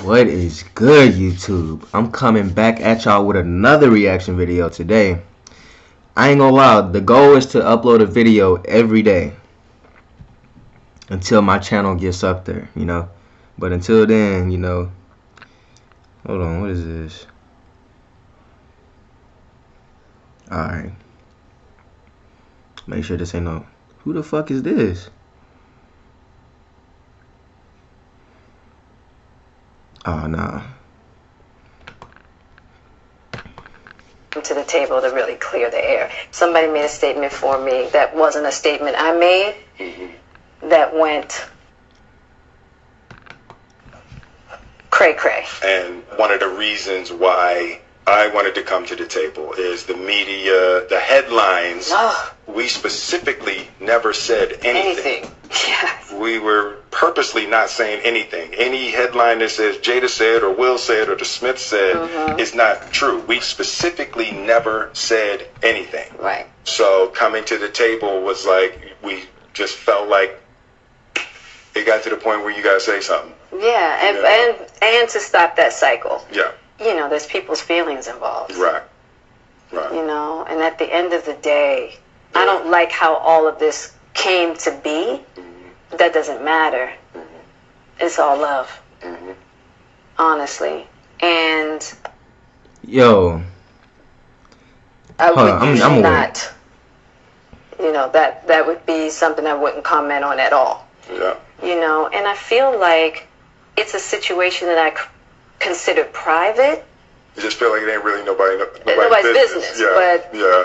What is good, YouTube? I'm coming back at y'all with another reaction video today. I ain't gonna lie, the goal is to upload a video every day until my channel gets up there, you know. But until then, you know. Hold on, what is this? Alright. Make sure this ain't no. Who the fuck is this? Oh, no. to the table to really clear the air. Somebody made a statement for me that wasn't a statement I made Mm-hmm. that went cray cray. And one of the reasons why I wanted to come to the table is the media, the headlines. Oh, We specifically never said anything. anything. Yes. We were purposely not saying anything. Any headline that says Jada said or Will said or the Smith said Mhm. is not true. We specifically never said anything. Right. So coming to the table was like we just felt like it got to the point where you gotta say something. Yeah, and Yeah. and and to stop that cycle. Yeah. You know, there's people's feelings involved. Right. Right. You know, and at the end of the day, I don't like how all of this came to be. That doesn't matter. It's all love, Mhm. honestly. And Yo, I Hold would on, I'm- I'm aware. not. You know that that would be something I wouldn't comment on at all. Yeah. You know, and I feel like it's a situation that I c- consider private. You just feel like it ain't really nobody nobody's, Nobody's business. business, Yeah. but- yeah.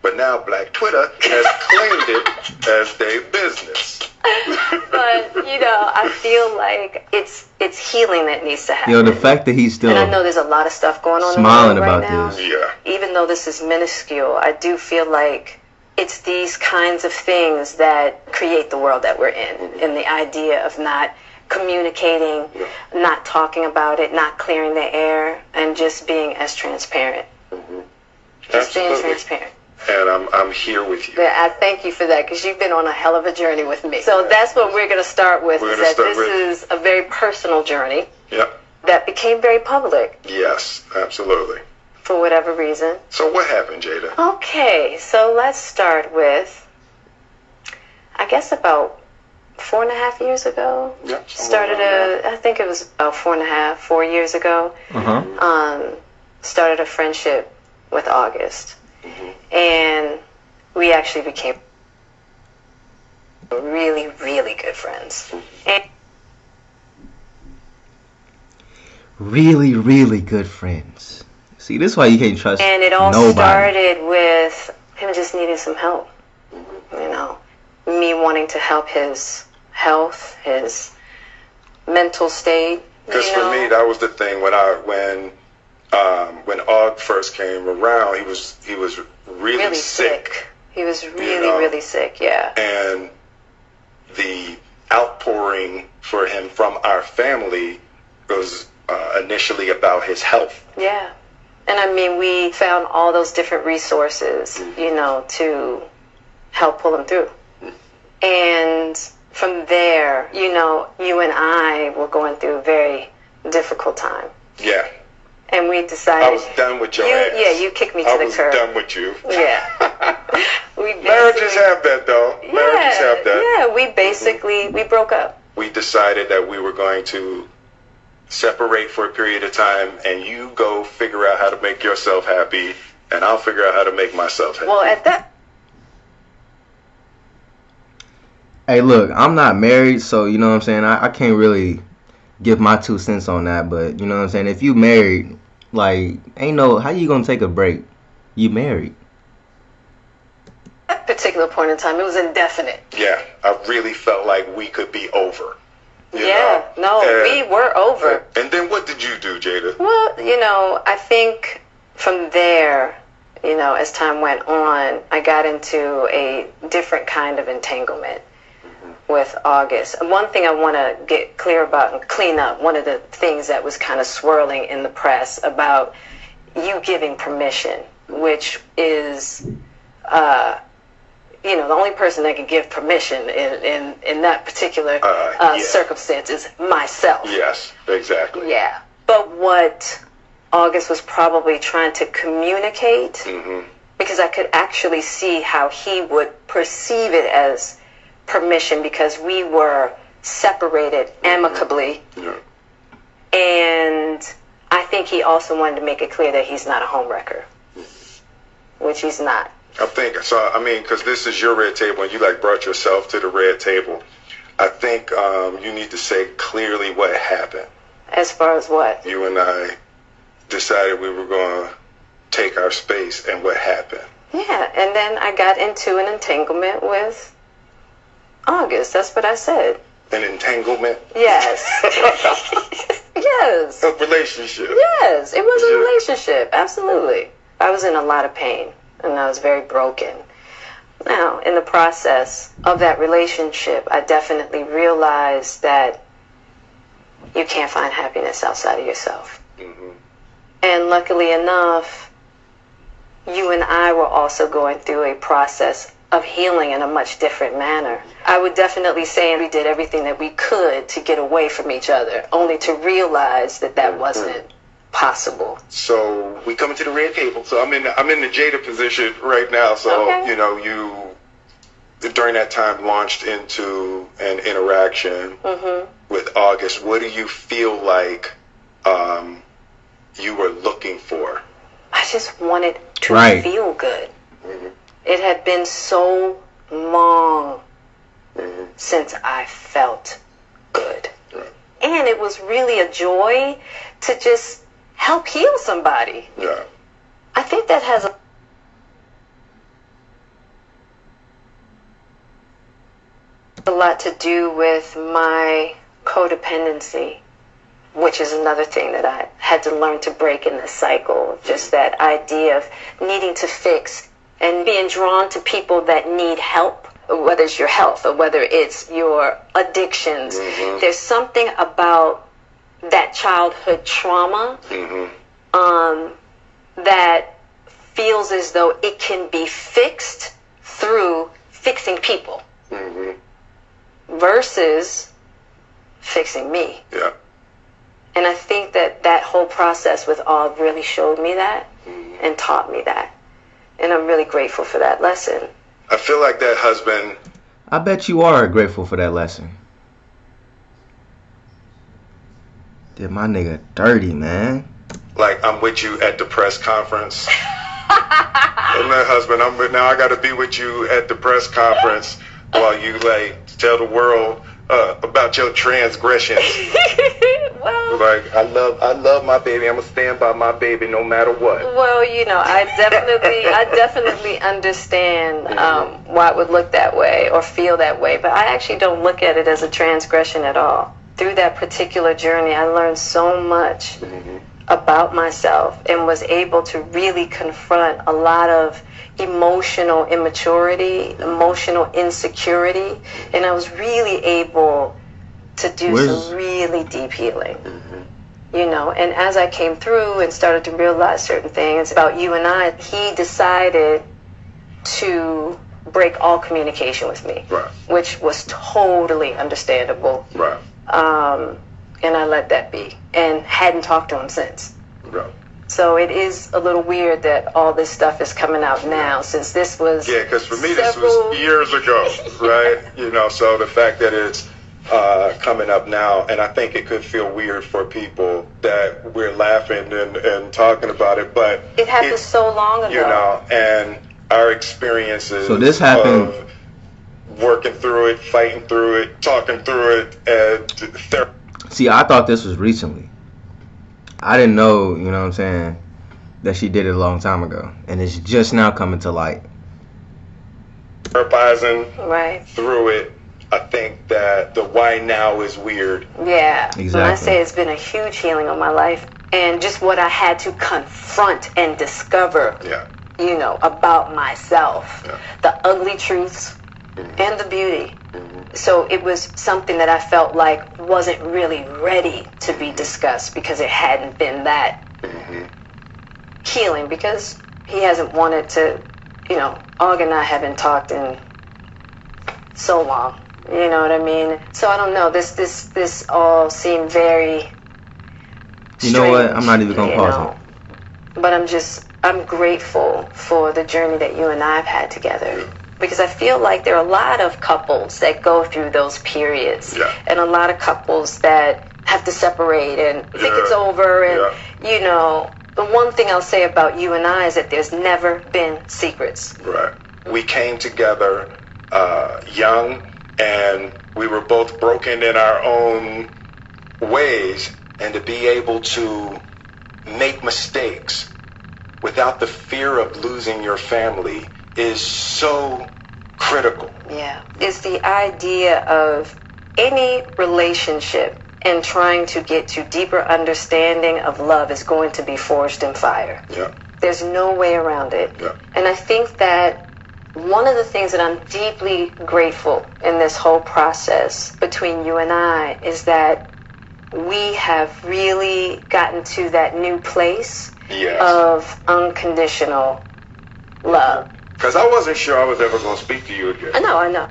But now Black Twitter has claimed it as their business. But you know, I feel like it's it's healing that needs to happen. yo, the fact that he's still and I know there's a lot of stuff going on smiling in about right now. this. Yeah. Even though this is minuscule, I do feel like it's these kinds of things that create the world that we're in. Mm-hmm. And the idea of not communicating, not talking about it, not clearing the air, and just being as transparent. Mm-hmm. Just being transparent. And I'm I'm here with you. Yeah, I thank you for that because you've been on a hell of a journey with me. So that's what we're going to start with. We're is gonna that start this with- is a very personal journey Yep. that became very public Yes, absolutely. for whatever reason. So what happened, Jada? Okay, so let's start with, I guess about four and a half years ago. Yep. Started a, I think it was about four and a half, four years ago. Uh huh. Um, started a friendship with August, and we actually became really, really good friends. And Really, really good friends. See, this is why you can't trust And it all nobody. started with him just needing some help. You know, me wanting to help his health, his mental state. Because for me, that was the thing when I when um, when Og first came around, he was he was really, really sick. sick. He was really, know. really sick. Yeah. and the outpouring for him from our family was uh, initially about his health. Yeah. And I mean, we found all those different resources, Mm-hmm. you know, to help pull him through. And from there, you know, you and I were going through a very difficult time. Yeah, And we decided. I was done with your you, ass. Yeah, you kicked me to I the was curb. done with you. Yeah. we Marriages basically- have that though. Marriages yeah, have that. Yeah, we basically we broke up. We decided that we were going to separate for a period of time, and you go figure out how to make yourself happy, and I'll figure out how to make myself happy. Well, at that Hey, look, I'm not married, so you know what I'm saying. I, I can't really give my two cents on that, but you know what I'm saying. If you married, like, ain't no how you gonna take a break? You married. At that particular point in time, it was indefinite. yeah, I really felt like we could be over. you yeah, know? no, And- we were over. And then what did you do, Jada? Well, you know, I think from there, you know, as time went on, I got into a different kind of entanglement with August. And one thing I want to get clear about and clean up, one of the things that was kind of swirling in the press about you giving permission, which is, uh, you know, the only person that can give permission in in, in that particular Uh, uh, yeah. circumstance is myself. Yes, exactly. Yeah. But what August was probably trying to communicate, Mhm. because I could actually see how he would perceive it as permission because we were separated amicably. Yeah. And I think he also wanted to make it clear that he's not a homewrecker, which he's not. I think so. I mean, because this is your red table, and you like brought yourself to the red table. I think um, you need to say clearly what happened. As far as what? You and I decided we were going to take our space, and what happened? Yeah, and then I got into an entanglement with August. That's what I said. An entanglement. Yes. yes. A relationship. Yes, it was a relationship. Absolutely. I was in a lot of pain and I was very broken. Now, in the process of that relationship, I definitely realized that you can't find happiness outside of yourself. Mhm. And luckily enough, you and I were also going through a process of healing in a much different manner. I would definitely say we did everything that we could to get away from each other, only to realize that that wasn't possible. So we come into the red table. So I'm in I'm in the Jada position right now. So Okay. you know you during that time launched into an interaction hmm with August. What do you feel like um, you were looking for? I just wanted to Right. feel good. Mhm. It had been so long Mhm. since I felt good. And it was really a joy to just help heal somebody. Yeah. I think that has a a lot to do with my codependency, which is another thing that I had to learn to break in this cycle. Just that idea of needing to fix and being drawn to people that need help, whether it's your health or whether it's your addictions. Mhm. There's something about that childhood trauma hmm um, that feels as though it can be fixed through fixing people hmm versus fixing me. Yeah. And I think that that whole process with Og really showed me that and taught me that. And I'm really grateful for that lesson. I feel like that husband. I bet you are grateful for that lesson. Did my nigga dirty, man. Like I'm with you at the press conference. and that husband, I'm with, now. I got to be with you at the press conference while you like tell the world uh, about your transgressions. well, Like I love, I love my baby. I'm gonna stand by my baby no matter what. Well, you know, I definitely, I definitely understand um, why it would look that way or feel that way, but I actually don't look at it as a transgression at all. Through that particular journey, I learned so much about myself and was able to really confront a lot of emotional immaturity, emotional insecurity, and I was really able to do Where's- some really deep healing. You know and as i came through and started to realize certain things about you and i he decided to break all communication with me Right, which was totally understandable. Right, um, and i let that be and hadn't talked to him since right. so it is a little weird that all this stuff is coming out now since this was Yeah, because for me this was years ago, right? You know, so the fact that it's uh, coming up now, and I think it could feel weird for people that we're laughing and, and talking about it, but it happened it's- so long ago you know, and our experiences. So this happened- of working through it, fighting through it, talking through it, and ther- See, I thought this was recently. I didn't know, you know what I'm saying, that she did it a long time ago. And it's just now coming to light. therapizing right through it. I think that the why now is weird. Yeah. When I say it's been a huge healing on my life and just what I had to confront and discover, Yeah, you know, about myself. Yeah. The ugly truths Mhm. and the beauty. So it was something that I felt like wasn't really ready to be discussed because it hadn't been that Mhm. healing because he hasn't wanted to, you know, Og and I haven't talked in so long. You know what I mean? So I don't know. This this this all seemed very. You know what? I'm not even gonna pause know. But I'm just I'm grateful for the journey that you and I have had together. Because I feel like there are a lot of couples that go through those periods, Yeah. and a lot of couples that have to separate and think Yeah. it's over. And you know, the one thing I'll say about you and I is that there's never been secrets. Right. We came together uh, young, and we were both broken in our own ways, and to be able to make mistakes without the fear of losing your family is so critical. Yeah. It's the idea of any relationship and trying to get to deeper understanding of love is going to be forged in fire. Yeah. There's no way around it. Yeah. And I think that one of the things that I'm deeply grateful in this whole process between you and I is that we have really gotten to that new place Yes. of unconditional love. Because I wasn't sure I was ever going to speak to you again. I know, I know.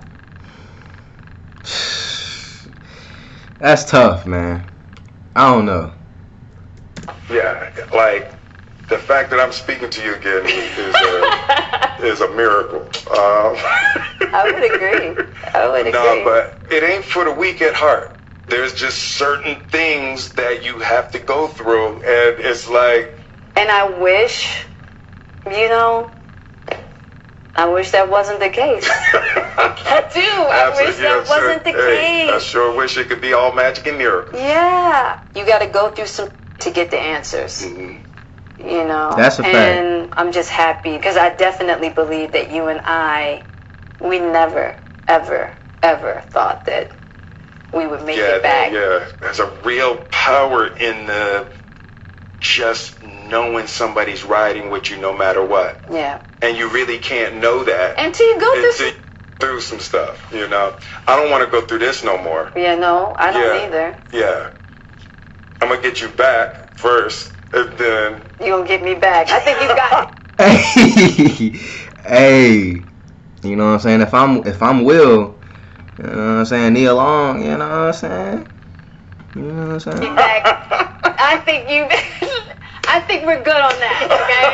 That's tough, man. I don't know. Yeah. Like, the fact that I'm speaking to you again is a, is a miracle. Um, I would agree. I would agree. No, but it ain't for the weak at heart. There's just certain things that you have to go through, and it's like, And I wish, you know, I wish that wasn't the case. I do. I wish Absolutely, that yeah, sure. wasn't the Hey, I sure wish it could be all magic and miracles. Yeah. You got to go through some to get the answers. Mm-hmm. You know. That's a fact. And I'm just happy because I definitely believe that you and I, we never, ever, ever thought that we would make Yeah, it back. yeah. There's a real power in the just knowing somebody's riding with you no matter what, Yeah. and you really can't know that Until you go through. until you through some stuff. You know, I don't want to go through this no more. Yeah. No, I don't Yeah. either. Yeah, I'm gonna get you back first, and then You gonna get me back? I think you got. Hey, hey. You know what I'm saying? If I'm if I'm Will, you know what I'm saying, Neil Long, you know what I'm saying? You know what I'm saying? back. I think you. I think we're good on that. okay,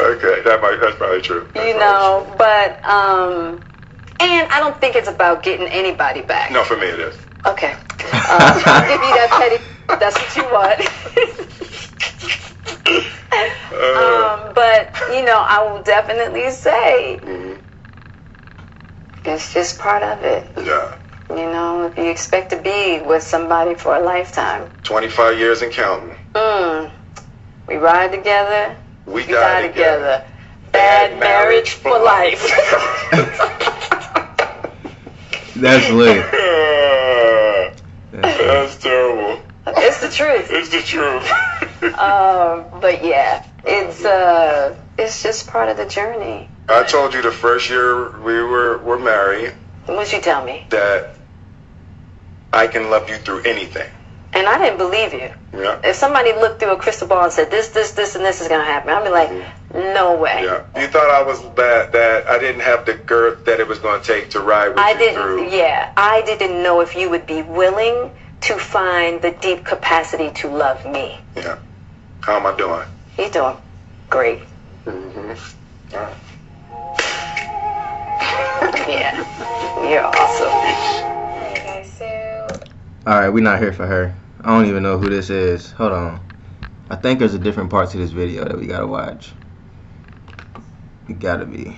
okay, that might that's probably true. That's you know, but um, and I don't think it's about getting anybody back. No, for me it is. Okay. Uh, I'll give you that petty. That's what you want. Uh, um, but you know, I will definitely say mhm. it's just part of it. Yeah, You know, if you expect to be with somebody for a lifetime, 25 years and counting. mm, we ride together, We we die, die together. Bad marriage for life. That's lit. That's terrible. it's the truth. It's the truth. Um, but yeah, it's uh, it's just part of the journey. I told you the first year we were were married What you tell me? that I can love you through anything. And I didn't believe you. Yeah. If somebody looked through a crystal ball and said this, this, this, and this is gonna happen, I'd be like, no way. Yeah. You thought I was that that I didn't have the girth that it was going to take to ride with I you didn't. through. Yeah, I didn't know if you would be willing to find the deep capacity to love me. Yeah. How am I doing? You're doing great. Mm-hmm. Yeah, you're awesome. Okay, so All right, we're not here for her. I don't even know who this is. Hold on. I think there's a different part to this video that we gotta watch. It gotta be.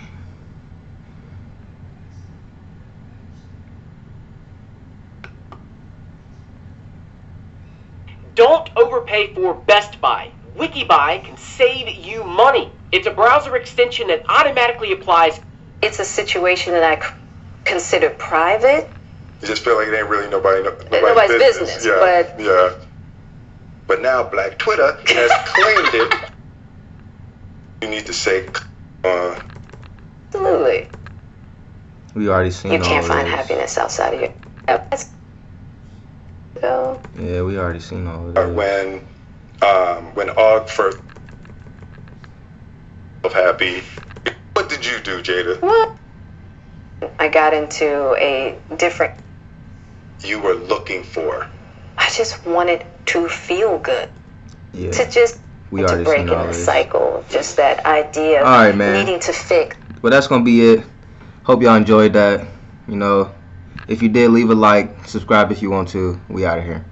Don't overpay for Best Buy. WikiBuy can save you money. It's a browser extension that automatically applies it's a situation that I c- consider private. You just feel like it ain't really nobody nobody's, Nobody's business, Yeah. but- yeah. But now Black Twitter has claimed it. You need to say uh, Absolutely. We already seen You can't find those. happiness outside of your. That's- So, Yeah, we already seen all of that. when um, when Og first of happy. What did you do, Jada? what? I got into a different. You were looking for. I just wanted to feel good. Yeah. To just We to already break in the cycle. Just that idea of All right, man. needing to fix. Well, that's gonna be it. Hope y'all enjoyed that. You know, if you did, leave a like, subscribe if you want to. We out of here.